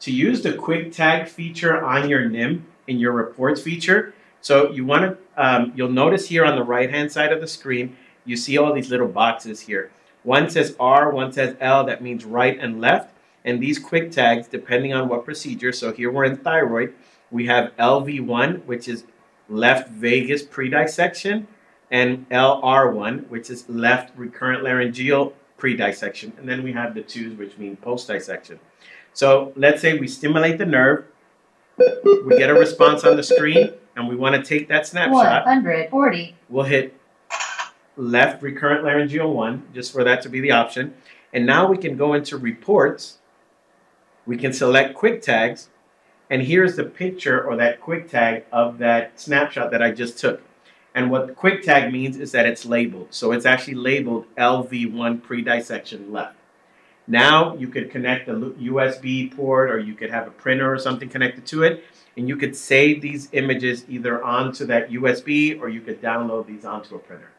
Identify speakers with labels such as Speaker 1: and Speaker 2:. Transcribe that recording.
Speaker 1: to use the quick tag feature on your NIM in your reports feature, so you want to, um, you'll notice here on the right hand side of the screen, you see all these little boxes here. One says R, one says L, that means right and left. And these quick tags, depending on what procedure, so here we're in thyroid, we have LV1, which is left vagus pre-dissection, and LR1, which is left recurrent laryngeal pre-dissection. And then we have the twos, which mean post-dissection. So let's say we stimulate the nerve, we get a response on the screen, and we want to take that snapshot.
Speaker 2: 140.
Speaker 1: We'll hit left recurrent laryngeal 1, just for that to be the option. And now we can go into reports. We can select quick tags. And here's the picture or that quick tag of that snapshot that I just took. And what quick tag means is that it's labeled. So it's actually labeled LV1 pre-dissection left. Now you could connect a USB port or you could have a printer or something connected to it and you could save these images either onto that USB or you could download these onto a printer.